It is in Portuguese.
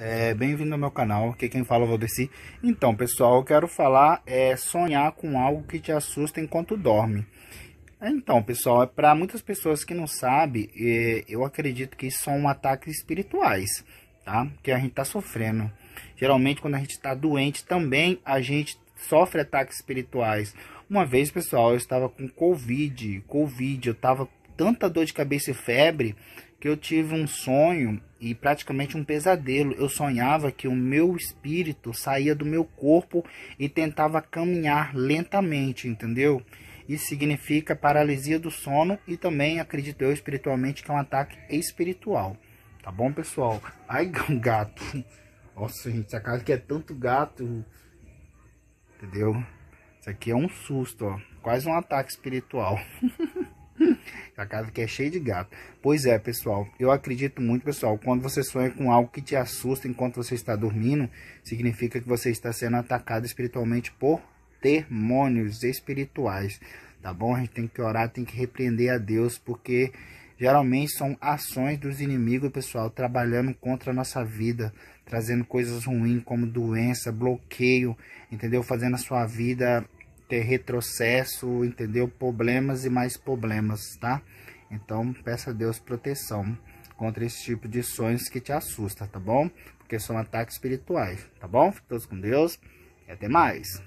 é, bem-vindo ao meu canal, aqui quem fala é o Valdeci. Então, pessoal, eu quero falar é sonhar com algo que te assusta enquanto dorme. Então, pessoal, é para muitas pessoas que não sabem, é, eu acredito que são ataques espirituais, tá? Que a gente tá sofrendo. Geralmente, quando a gente está doente, também a gente sofre ataques espirituais. Uma vez, pessoal, eu estava com Covid, Covid, eu tava tanta dor de cabeça e febre que eu tive um sonho e praticamente um pesadelo. Eu sonhava que o meu espírito saía do meu corpo e tentava caminhar lentamente, entendeu? Isso significa paralisia do sono e também acredito eu espiritualmente que é um ataque espiritual. Tá bom, pessoal? Ai, gato. Nossa, gente, essa casa aqui é tanto gato. Entendeu? Isso aqui é um susto, ó. Quase um ataque espiritual. A casa que é cheia de gato. Pois é, pessoal. Eu acredito muito, pessoal. Quando você sonha com algo que te assusta enquanto você está dormindo, significa que você está sendo atacado espiritualmente por demônios espirituais. Tá bom? A gente tem que orar, tem que repreender a Deus, porque geralmente são ações dos inimigos, pessoal, trabalhando contra a nossa vida, trazendo coisas ruins como doença, bloqueio, entendeu? Fazendo a sua vida ter retrocesso, entendeu? Problemas e mais problemas, tá? Então, peça a Deus proteção contra esse tipo de sonhos que te assusta, tá bom? Porque são ataques espirituais, tá bom? Fique todos com Deus e até mais.